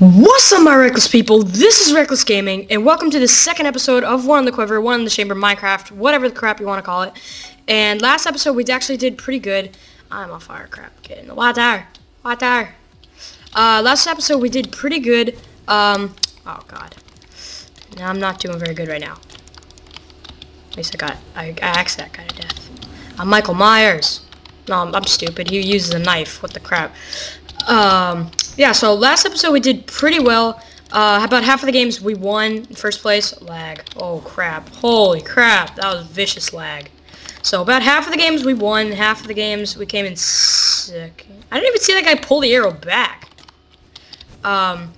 What's up, my reckless people? This is Reckless Gaming, and welcome to the second episode of One in the Quiver, One in the Chamber, Minecraft, whatever the crap you want to call it. And last episode, we actually did pretty good. I'm on fire, crap. Get in the water. Water. Uh, last episode, we did pretty good. Um, oh, God. No, I'm not doing very good right now. At least I got, I, I axed that guy to death. I'm Michael Myers. No, I'm, I'm stupid. He uses a knife. What the crap. Um, yeah, so last episode we did pretty well. Uh, about half of the games we won first place. Lag. Oh, crap. Holy crap. That was vicious lag. So about half of the games we won. Half of the games we came in second. I didn't even see that guy pull the arrow back. Um,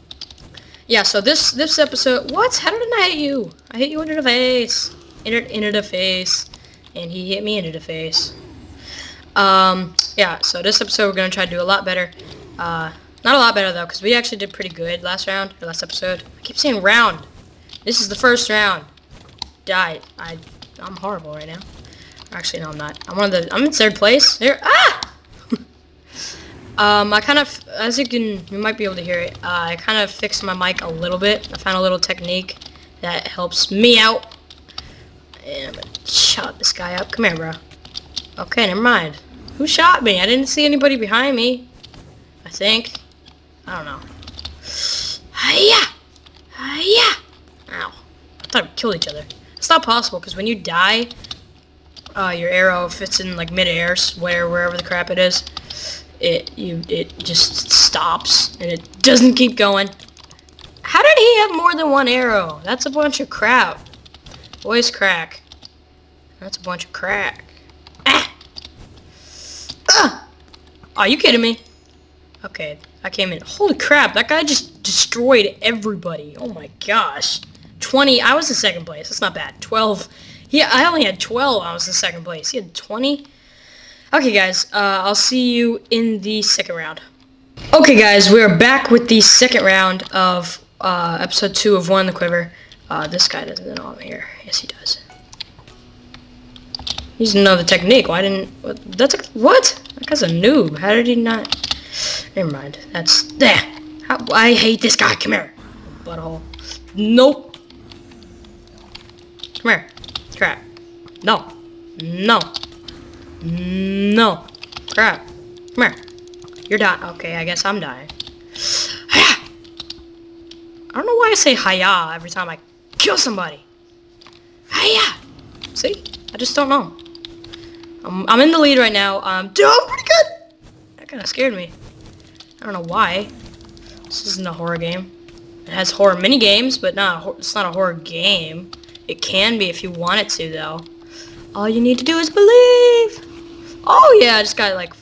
yeah, so this this episode... What? How did I hit you? I hit you into the face. Into, into the face. And he hit me into the face. Um, yeah, so this episode we're going to try to do a lot better. Uh, not a lot better though, because we actually did pretty good last round, or last episode. I keep saying round. This is the first round. Died. I, I'm horrible right now. Actually, no, I'm not. I'm one of the. I'm in third place. There. Ah. um, I kind of, as you can, you might be able to hear it. Uh, I kind of fixed my mic a little bit. I found a little technique that helps me out. And I'm gonna chop this guy up. Come here, bro. Okay, never mind. Who shot me? I didn't see anybody behind me. Think. I don't know. Hiya! Hiya! Ow. I thought we killed each other. It's not possible, because when you die, uh, your arrow, if it's in, like, mid-air, where, wherever the crap it is, it, you, it just stops, and it doesn't keep going. How did he have more than one arrow? That's a bunch of crap. Voice crack. That's a bunch of crack. Ah! Ah! Are you kidding me? Okay, I came in. Holy crap, that guy just destroyed everybody. Oh my gosh. 20, I was in second place. That's not bad. 12. Yeah, I only had 12. I was in second place. He had 20. Okay, guys, uh, I'll see you in the second round. Okay, guys, we are back with the second round of uh, episode 2 of One in the Quiver. Uh, this guy doesn't know I'm here. Yes, he does. He's another technique. Why didn't... That's a... What? That guy's a noob. How did he not... Never mind. That's there. I hate this guy. Come here, butthole. Nope. Come here. Crap. No. No. No. Crap. Come here. You're dying. Okay, I guess I'm dying. I don't know why I say hiya every time I kill somebody. Hiya! See? I just don't know. I'm, I'm in the lead right now. Um, doing pretty good. That kind of scared me. I don't know why. This isn't a horror game. It has horror mini games, but not it's not a horror game. It can be if you want it to, though. All you need to do is believe. Oh yeah, I just got like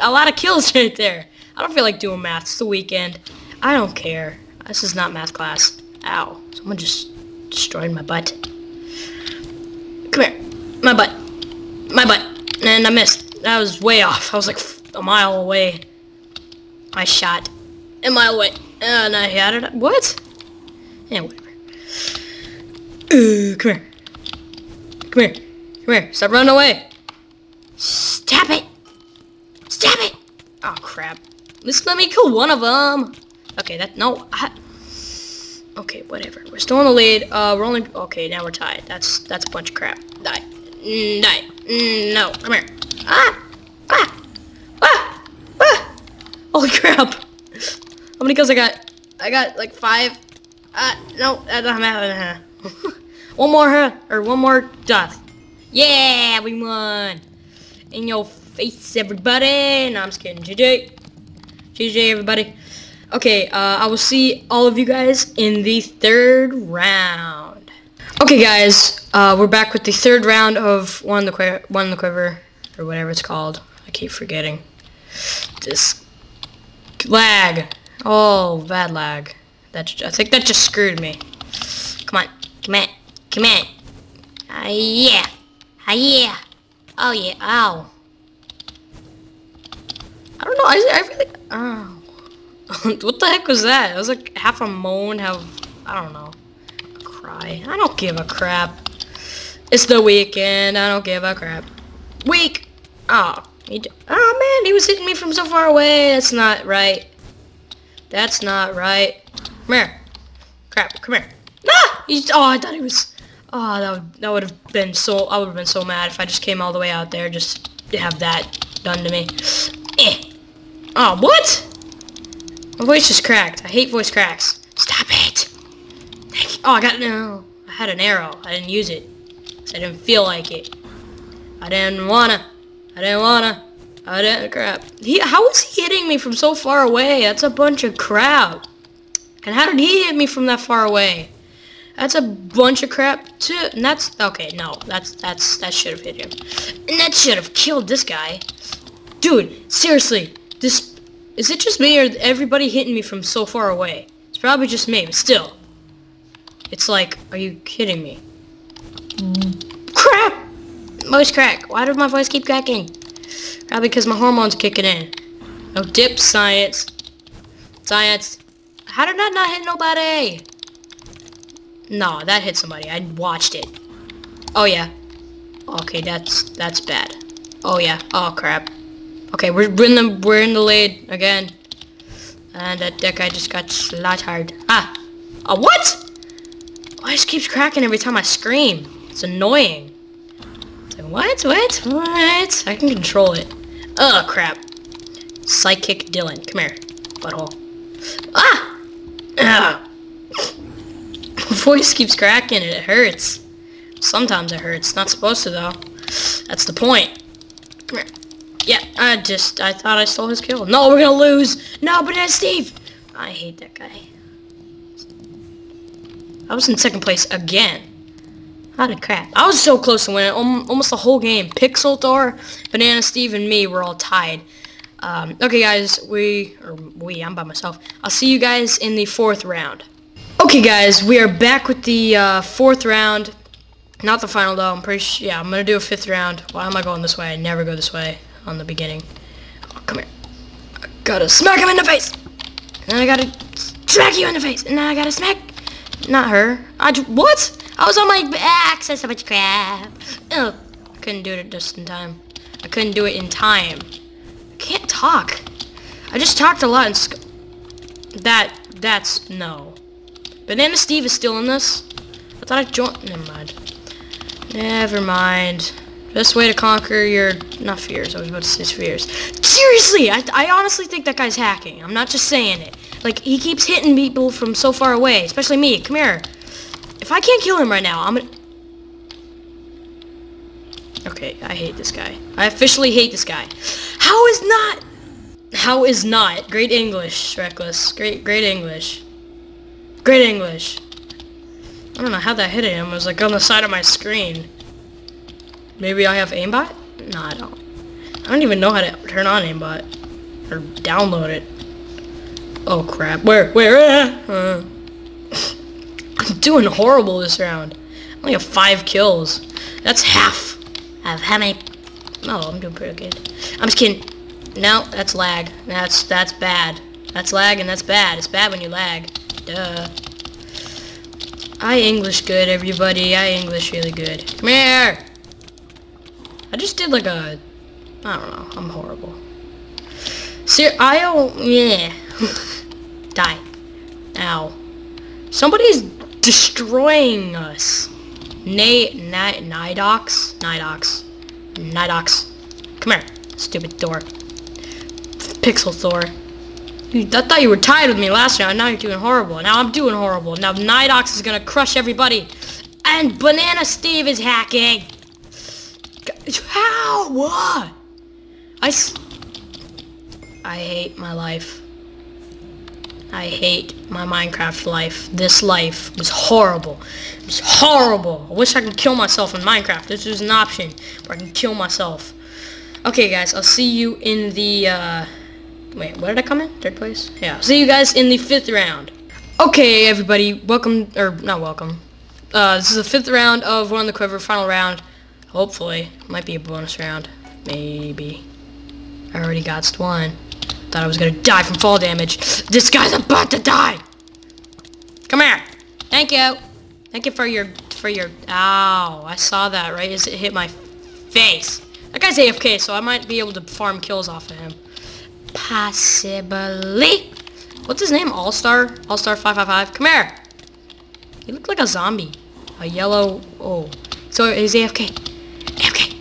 a lot of kills right there. I don't feel like doing math. It's the weekend. I don't care. This is not math class. Ow. Someone just destroyed my butt. Come here. My butt. My butt. And I missed. That was way off. I was like a mile away. I shot a mile away. And I had it. What? Yeah, whatever. Uh, come here. Come here. Come here. Stop running away. Stop it. Stop it. Oh, crap. Just let me kill one of them. Okay, that, no. I, okay, whatever. We're still in the lead. Uh, we're only, okay, now we're tied. That's, that's a bunch of crap. Die. Mm, die. Mm, no. Come here. Ah! Ah! Ah! Holy crap. How many kills I got? I got like five. Uh, no, I don't have One more, huh? Or one more death. Yeah, we won. In your face, everybody. No, I'm just kidding. GG. GG, everybody. Okay, uh, I will see all of you guys in the third round. Okay, guys, uh, we're back with the third round of One the, Quiver, one the Quiver, or whatever it's called. I keep forgetting. This lag. Oh, bad lag. That I think that just screwed me. Come on, come on, come on. Uh, yeah, ah, uh, yeah. Oh yeah, ow. I don't know. I, I really. Oh. what the heck was that? It was like half a moan, half I don't know. Cry. I don't give a crap. It's the weekend. I don't give a crap. Week. Oh, oh man, he was hitting me from so far away. That's not right. That's not right. Come here. Crap, come here. Ah! Oh, I thought he was... Oh, that would, that would have been so... I would have been so mad if I just came all the way out there just to have that done to me. Eh. Oh, what? My voice just cracked. I hate voice cracks. Stop it. Oh, I got... No. I had an arrow. I didn't use it. I didn't feel like it. I didn't wanna. I didn't wanna. I didn't... Crap. He, how is he hitting me from so far away? That's a bunch of crap. And how did he hit me from that far away? That's a bunch of crap too. And that's okay. No, that's that's that should have hit him, and that should have killed this guy. Dude, seriously, this is it just me or everybody hitting me from so far away? It's probably just me, but still, it's like, are you kidding me? Crap! Voice crack. Why does my voice keep cracking? Probably because my hormones kicking in. Oh, dip science. Science. How did that not hit nobody? No, that hit somebody. I watched it. Oh, yeah. Okay, that's that's bad. Oh, yeah. Oh, crap. Okay, we're, we're in the we're in the lead again. And that, that guy just got slaughtered. Ah! A what? Just keeps cracking every time I scream. It's annoying. What? What? What? I can control it. Oh, crap. Psychic Dylan. Come here. Butthole. Ah! Ah! voice keeps cracking and it hurts. Sometimes it hurts. Not supposed to, though. That's the point. Come here. Yeah, I just, I thought I stole his kill. No, we're gonna lose. No, but that's Steve. I hate that guy. I was in second place again. Holy crap. I was so close to winning almost the whole game. Pixel Thor, Banana Steve, and me were all tied. Um, okay, guys, we, or we, I'm by myself. I'll see you guys in the fourth round. Okay guys, we are back with the uh, fourth round. Not the final though, I'm pretty sure, yeah, I'm gonna do a fifth round. Why am I going this way? I never go this way on the beginning. Oh, come here. I gotta smack him in the face! And I gotta smack you in the face! And I gotta smack... Not her. I what? I was on my back, so much crap. Oh, I couldn't do it just in time. I couldn't do it in time. I can't talk. I just talked a lot and... That, that's, no. Banana Steve is still in this? I thought I joined... Never mind. Never mind. Best way to conquer your... Not fears. I was about to say fears. Seriously! I, I honestly think that guy's hacking. I'm not just saying it. Like, he keeps hitting people from so far away. Especially me. Come here. If I can't kill him right now, I'm gonna... Okay, I hate this guy. I officially hate this guy. How is not... How is not? Great English, Reckless. Great, great English. Great English. I don't know how that hit him. It was like on the side of my screen. Maybe I have aimbot? No, I don't. I don't even know how to turn on aimbot. Or download it. Oh crap. Where? Where? Uh, I'm doing horrible this round. I only have five kills. That's half of how many... Oh, I'm doing pretty good. I'm just kidding. No, that's lag. That's that's bad. That's lag and that's bad. It's bad when you lag. Duh. I English good, everybody. I English really good. Come here! I just did like a... I don't know. I'm horrible. See, I don't... Yeah. Die. Ow. Somebody's destroying us. Nay, Ni Nidox? Nidox. Nidox. Come here, stupid Thor. Pixel Thor. I thought you were tied with me last round. Now you're doing horrible. Now I'm doing horrible. Now Nidox is gonna crush everybody. And Banana Steve is hacking. How? What? I, I hate my life. I hate my Minecraft life. This life was horrible. It was horrible. I wish I could kill myself in Minecraft. This is an option where I can kill myself. Okay, guys. I'll see you in the, uh... Wait, where did I come in? Third place? Yeah. See you guys in the fifth round. Okay, everybody. Welcome, or not welcome. Uh, this is the fifth round of One on the Quiver, final round. Hopefully. Might be a bonus round. Maybe. I already got one. Thought I was gonna die from fall damage. This guy's about to die! Come here! Thank you! Thank you for your, for your, ow. I saw that, right? As it hit my face. That guy's AFK, so I might be able to farm kills off of him. Possibly. What's his name? All-Star? All-Star 555? Come here! He looked like a zombie. A yellow... Oh. So he's AFK. AFK.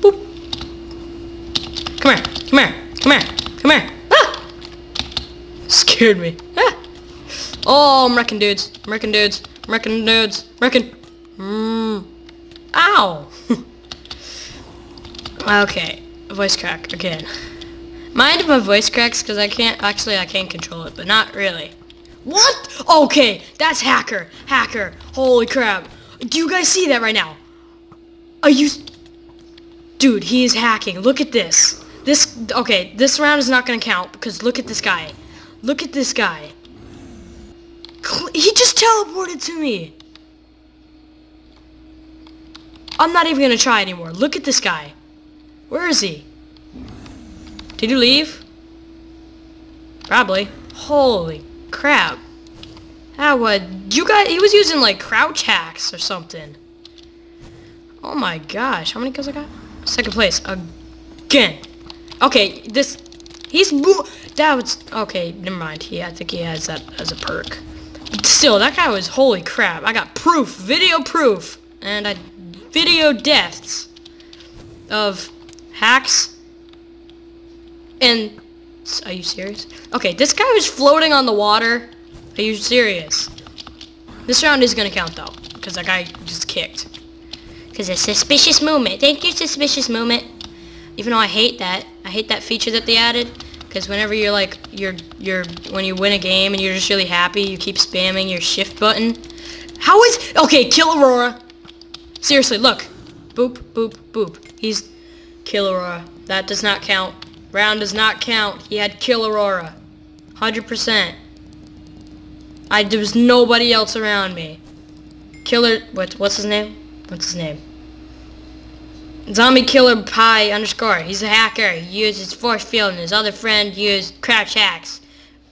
Boop. Come here. Come here. Scared me. Ah! Oh, I'm wrecking dudes. I'm wrecking dudes. I'm wrecking dudes. I'm wrecking. Mmm. Ow! okay. Voice crack again. Mind if my voice cracks because I can't, actually I can't control it, but not really. What? Okay, that's hacker. Hacker. Holy crap. Do you guys see that right now? Are you... Dude, he is hacking. Look at this. This, okay, this round is not going to count because look at this guy. Look at this guy. He just teleported to me. I'm not even to try anymore. Look at this guy. Where is he? Did you leave? Probably. Holy crap. Ah, that would you guys he was using like crouch hacks or something. Oh my gosh, how many kills I got? Second place again. Okay, this he's that was okay, never mind. He I think he has that as a perk. Still, that guy was holy crap. I got proof, video proof, and I video deaths of hacks and, are you serious? Okay, this guy was floating on the water. Are you serious? This round is gonna count though, because that guy just kicked. Because a suspicious movement. Thank you, suspicious movement. Even though I hate that. I hate that feature that they added. Because whenever you're like, you're, you're, when you win a game and you're just really happy, you keep spamming your shift button. How is, okay, kill Aura. Seriously, look. Boop, boop, boop. He's, kill Aura. That does not count. Round does not count. He had Kill Aura. 100%. I, there was nobody else around me. Killer, what, what's his name? What's his name? Zombie Killer Pie underscore. He's a hacker. He uses force field and his other friend used crouch hacks.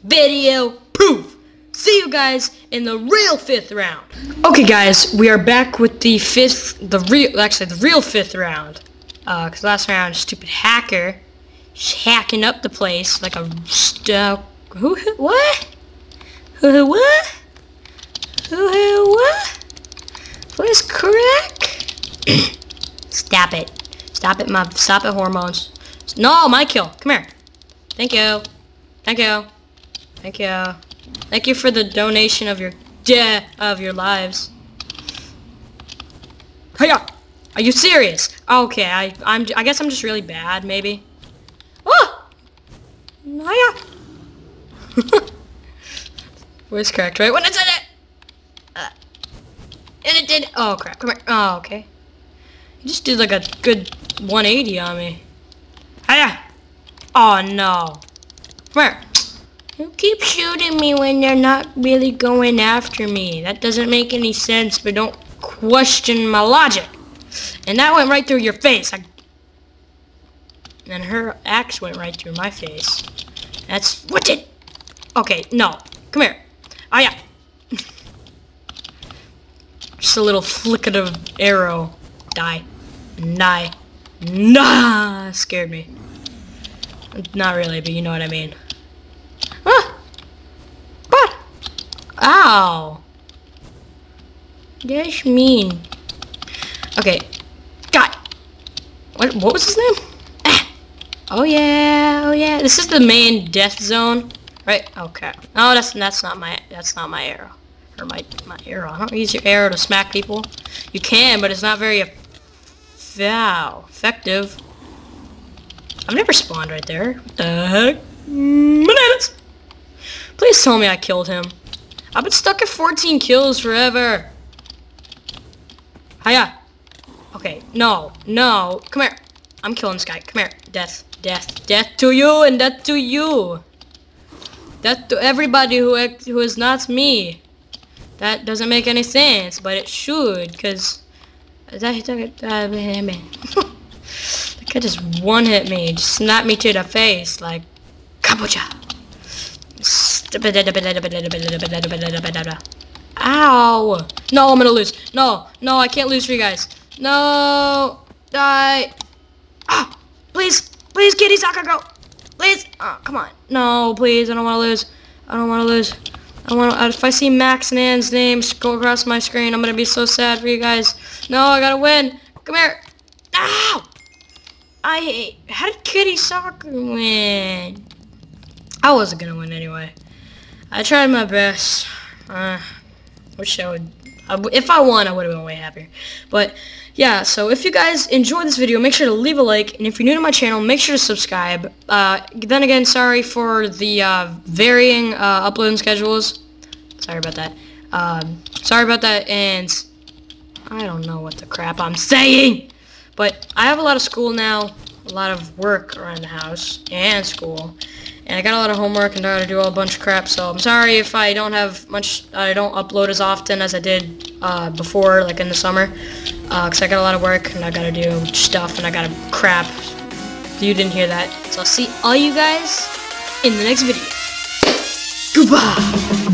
Video proof. See you guys in the real fifth round. Okay guys, we are back with the fifth, the real, actually the real fifth round. Uh, cause last round, stupid hacker hacking up the place like a uh, who, who what who, who what who, who what what's correct stop it stop it my stop it hormones no my kill come here thank you thank you thank you thank you for the donation of your death of your lives Hiya! Are you serious? Okay, I I'm I guess I'm just really bad, maybe. Oh! Hiya! Voice cracked right when I said it! Uh, and it did. Oh crap, come here. Oh, okay. Just did like a good 180 on me. Hiya! Oh no. Come here. You keep shooting me when they're not really going after me. That doesn't make any sense, but don't question my logic. And that went right through your face. I... And her axe went right through my face. That's wicked. Okay, no. Come here. Oh, yeah. Just a little flicker of arrow. Die. Die. Nah! Scared me. Not really, but you know what I mean. Ah! What? Ow! That's mean. Okay. God! What, what was his name? Oh yeah, oh yeah. This is the main death zone, right? Okay. No, that's that's not my that's not my arrow or my my arrow. I don't use your arrow to smack people. You can, but it's not very wow, effective. I've never spawned right there. What the heck? Bananas! Please tell me I killed him. I've been stuck at 14 kills forever. Hiya. Okay, no, no. Come here. I'm killing this guy. Come here. Death. Death, death to you and death to you. Death to everybody who who is not me. That doesn't make any sense, but it should, because that uh, man. that guy just one hit me, just snapped me to the face like kabocha. Ow! No, I'm gonna lose. No, no, I can't lose for you guys. No, die. Ah, please. Please, Kitty Soccer, go! Please. Oh, come on. No, please. I don't want to lose. I don't want to lose. I want if I see Max and Ann's names go across my screen, I'm to be so sad for you guys. No, I got to win. Come here. Ow! I how did Kitty Soccer win? I wasn't to win anyway. I tried my best. Uh, wish I would, I, if I won, I would have been way happier. But, yeah, so if you guys enjoyed this video, make sure to leave a like, and if you're new to my channel, make sure to subscribe. Uh, then again, sorry for the uh, varying uh, uploading schedules. Sorry about that. Um, sorry about that, and I don't know what the crap I'm saying. But I have a lot of school now, a lot of work around the house, and school. And I got a lot of homework and I gotta do a bunch of crap, so I'm sorry if I don't have much, I don't upload as often as I did uh, before, like in the summer. Because uh, I got a lot of work and I gotta do stuff and I gotta crap. You didn't hear that. So I'll see all you guys in the next video. Goodbye!